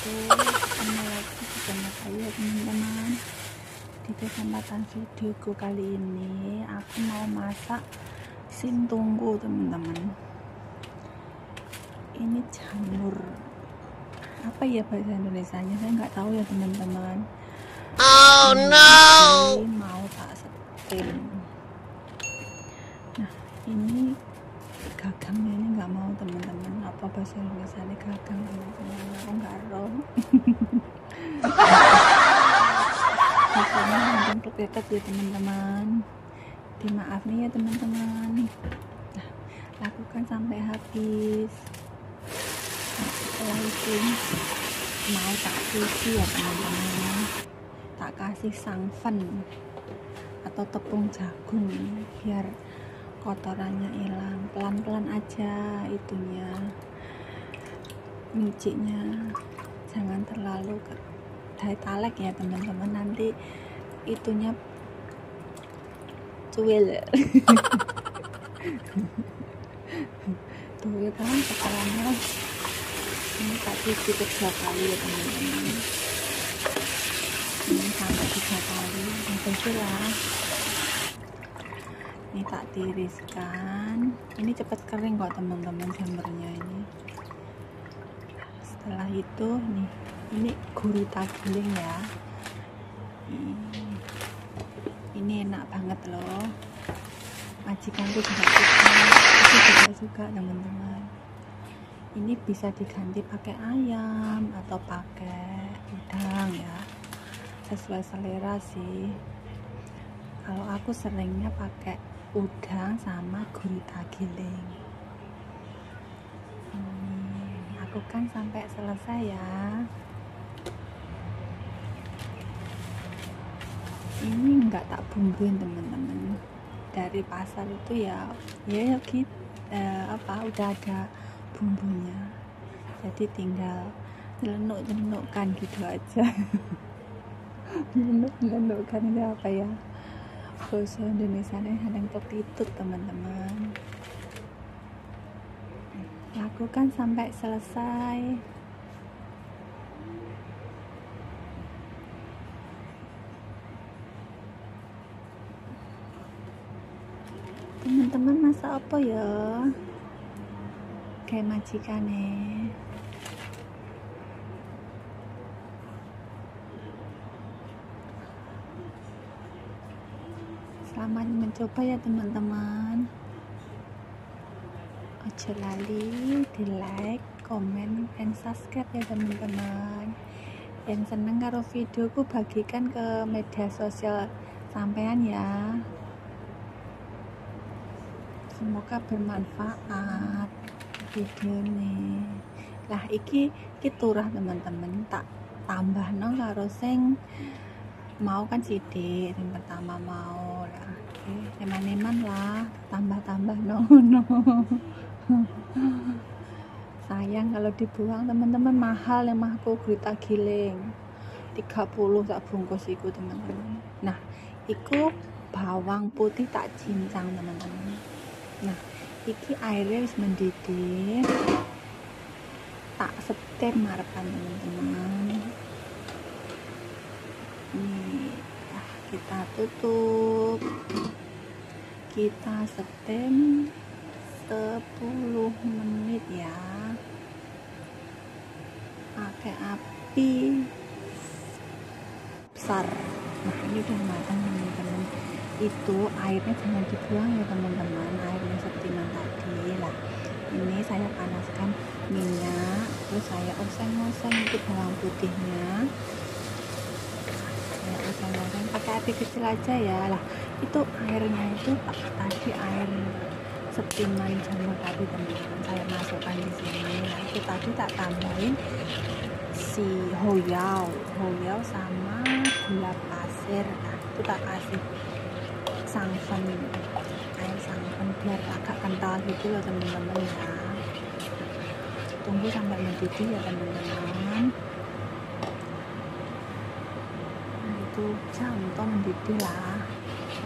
itu ketemu lagi bersama saya teman-teman. Di kesempatan videoku kali ini aku mau masak sintungku teman-teman. Ini jamur. Apa ya bahasa Indonesianya? Saya nggak tahu ya teman-teman. Oh ini no! mau tak setir nah ini gagangnya nggak mau teman-teman apa bahasa Indonesia ini gagang teman-teman. Aku nggak roh. Pokoknya untuk dekat ya teman-teman. Dimaaf nih ya teman-teman. Lakukan sampai habis. Nah, setelah itu mau tak cuci ya teman-teman. Tak kasih sanfen atau tepung jagung biar kotorannya hilang. Pelan-pelan aja itunya. Miciknya jangan terlalu talek ya teman-teman. Nanti itunya cuil. Tuh ya kan setelahnya ini tak cuci tiga kali ya teman-teman. Ini sampai tiga kali yang lah ini tak tiriskan. Ini cepat kering kok teman-teman jamurnya ini. Setelah itu nih ini gurita giling ya. Ini enak banget loh. Majikanku juga suka. Aku juga suka teman-teman. Ini bisa diganti pakai ayam atau pakai udang ya. Sesuai selera sih. Kalau aku seringnya pakai udang sama gurita giling. Hmm, aku kan sampai selesai ya. Ini enggak tak bumbuin teman-teman. Dari pasar itu ya ya gitu eh, apa udah ada bumbunya. Jadi tinggal lenuk lenukkan gitu aja. Lenuk lenukkan itu apa ya bahasa Indonesia yang petitut teman-teman. Lakukan sampai selesai. Teman-teman masa apa ya? Kayak majikan nih selamat mencoba ya teman-teman. Ojo lali di like komen dan subscribe ya teman-teman. Yang seneng karo videoku bagikan ke media sosial sampean ya. Semoga bermanfaat video ini lah iki iki turah teman-teman. Tak tambah no karo sing mau kan sidik yang pertama mau lah. Oke eman-eman lah tambah-tambah no no sayang kalau dibuang teman-teman mahal yang mahku gurita giling 30 tak bungkus iku teman-teman. Nah iku bawang putih tak cincang teman-teman. Nah iki airnya wis mendidih. Tak setem harapan teman-teman. Nah, kita tutup. Kita setem 10 menit ya. Pakai api. Besar. Nah ini udah matang teman-teman. Itu airnya jangan dibuang ya teman-teman. Airnya setiman tadi. Lah ini saya panaskan minyak terus saya oseng-oseng itu bawang putihnya api kecil aja ya. Lah itu airnya itu tadi? Air setiman jamur tadi teman-teman. Saya masukkan di sini. Nah itu tadi tak tambahin si hoyau. Hoyau sama gula pasir. Nah itu tak kasih santan air santan biar agak kental gitu loh teman-teman ya. Tunggu sampai mendidih ya teman-teman nah itu contoh mendidih lah.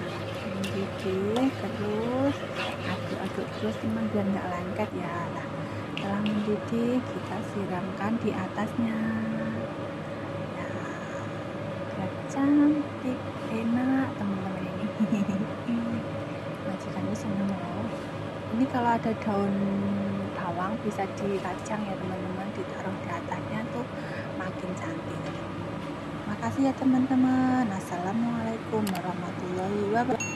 Nah, mendidih terus aduk-aduk terus teman biar nggak lengket ya. Nah setelah mendidih kita siramkan di atasnya. Ya cantik enak teman-teman ini. Majikanku seneng loh. Ini kalau ada daun bawang bisa dirajang ya teman-teman ditaruh di atasnya tuh makin cantik makasih ya teman-teman. Assalamualaikum warahmatullahi wabarakatuh